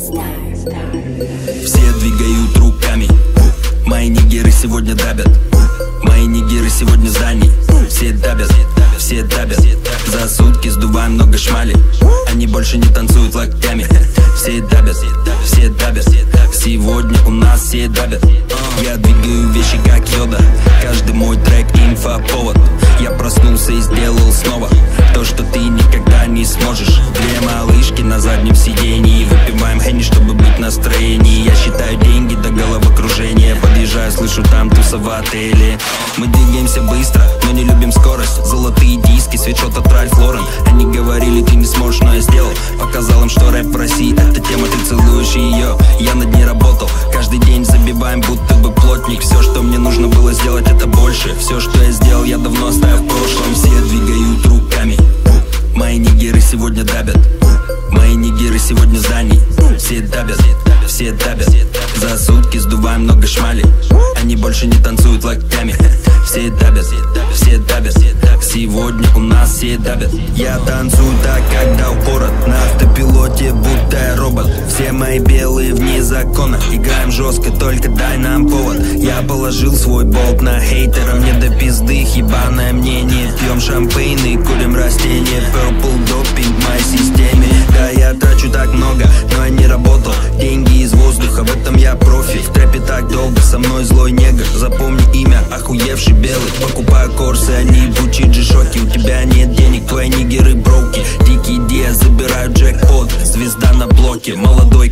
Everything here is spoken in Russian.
Все двигают руками. Мои нигеры сегодня дабят Мои нигеры сегодня зданий Все дабят, все дабят За сутки сдуваем много шмали. Они больше не танцуют локтями. Все дабят, все дабят Сегодня у нас все дабят Я двигаю вещи как йода. Каждый мой трек инфоповод. Я проснулся и сделал снова заднем сидении. Выпиваем хенни, чтобы быть в настроении Я считаю деньги до головокружения. Подъезжаю, слышу там тусоватые Мы двигаемся быстро, но не любим скорость. Золотые диски, свитшот от Ральф Лорен. Они говорили, ты не сможешь, но я сделал Показал им, что рэп в России Это тема, ты целуешь ее Я над ней работал. Каждый день забиваем, будто бы плотник. Все, что мне нужно было сделать, это больше. Все, что я сделал, я давно оставил в Все дабят, все дабят За сутки сдуваем много шмали Они больше не танцуют локтями. Все дабят, все дабят Сегодня у нас все дабят Я танцую так, как дал пород На автопилоте, будто я робот. Все мои белые вне закона. Играем жестко, только дай нам повод. Я положил свой болт на хейтера Мне до пизды ебаное мнение. Пьем шампейн и курим растения. Purple допинг в моей системе в этом я профи. В трэпе так долго, со мной злой негр. Запомни имя, охуевший белый. Покупаю корсы, они ебучие джишоки. У тебя нет денег, твои нигеры броуки Дикий идея, забираю джекпот. Звезда на блоке, молодой